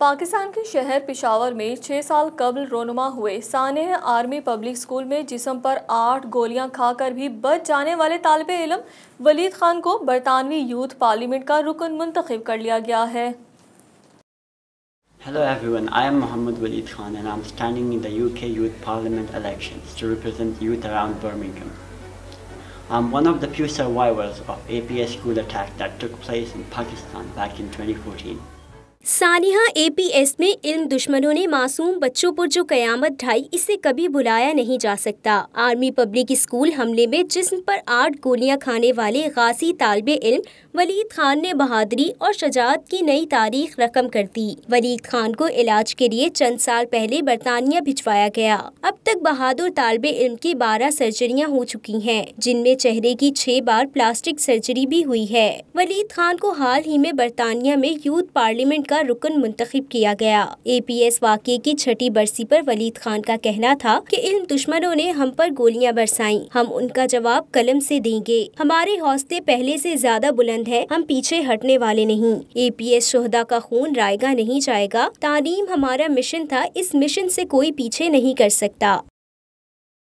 पाकिस्तान के शहर पिशावर में छः साल कबल रोनुमा हुए सानह आर्मी पब्लिक स्कूल में जिसम पर आठ गोलियाँ खाकर भी बच जाने वाले तालब इलम वलीद खान को बरतानवी यूथ पार्लियामेंट का रुकन मुंतखब कर लिया गया है Hello everyone, I am Mohammed Walid Khan and I am standing in the UK Youth Parliament elections to represent youth around Birmingham. I am one of the few survivors of APS school attack that took place in Pakistan back in 2014. सानिहा APS में इल्म दुश्मनों ने मासूम बच्चों पर जो कयामत ढाई, इसे कभी बुलाया नहीं जा सकता। आर्मी पब्लिक स्कूल हमले में जिस्म पर आठ गोलियाँ खाने वाले गाजी तालब इल्म वलीद खान ने बहादुरी और शजात की नई तारीख रकम कर दी। वलीद खान को इलाज के लिए चंद साल पहले बरतानिया भिजवाया गया। अब तक बहादुर तालब इल्म की बारह सर्जरियाँ हो चुकी है, जिनमें चेहरे की छह बार प्लास्टिक सर्जरी भी हुई है। वलीद खान को हाल ही में बरतानिया में यूथ पार्लियामेंट का रुकन मुंतखब किया गया। ए पी एस वाक़े की छठी बरसी पर वलीद खान का कहना था कि इन दुश्मनों ने हम पर गोलियाँ बरसाई। हम उनका जवाब कलम से देंगे। हमारे हौसले पहले से ज़्यादा बुलंद है। हम पीछे हटने वाले नहीं। ए पी एस शोहदा का खून रायगा नहीं जाएगा। तालीम हमारा मिशन था। इस मिशन से कोई पीछे नहीं कर सकता।